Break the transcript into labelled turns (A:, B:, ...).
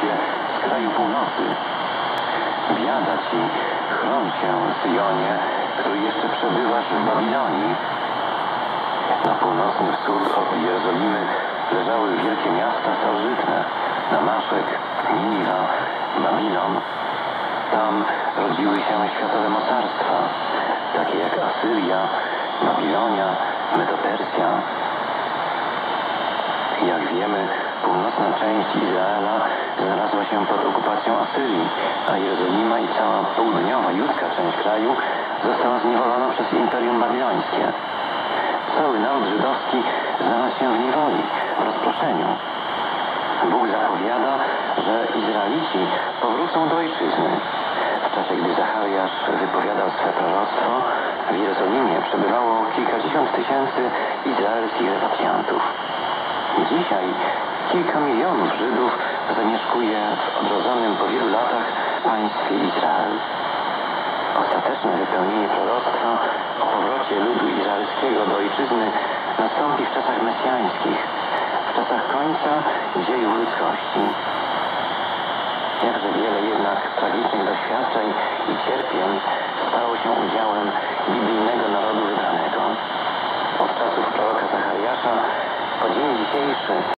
A: uciekajcie z kraju północy. Biada ci, chroń się, Syjonie, który jeszcze przebywasz w Babilonii. Na północny wschód od Jerozolimy leżały wielkie miasta starożytne, Damaszek, Niniwa, Babilon. Tam rodziły się światowe mocarstwa, takie jak Asyria, Babilonia, Medopersja. Jak wiemy, północna część Izraela znalazła się pod okupacją Asyrii, a Jerozolima i cała południowa, judzka część kraju została zniewolona przez Imperium Babilońskie. Cały naród żydowski znalazł się w niewoli, w rozproszeniu. Bóg zapowiada, że Izraelici powrócą do ojczyzny. W czasie, gdy Zachariasz wypowiadał swe proroctwo, w Jerozolimie przebywało kilkadziesiąt tysięcy izraelskich repatriantów. Dzisiaj kilka milionów Żydów zamieszkuje w odrodzonym po wielu latach państwie Izrael. Ostateczne wypełnienie proroctwa o powrocie ludu izraelskiego do ojczyzny nastąpi w czasach mesjańskich, w czasach końca dziejów ludzkości. Jakże wiele jednak tragicznych doświadczeń i cierpień stało się udziałem biblijnego narodu wybranego. Od czasów proroka Zachariasza po dzień dzisiejszy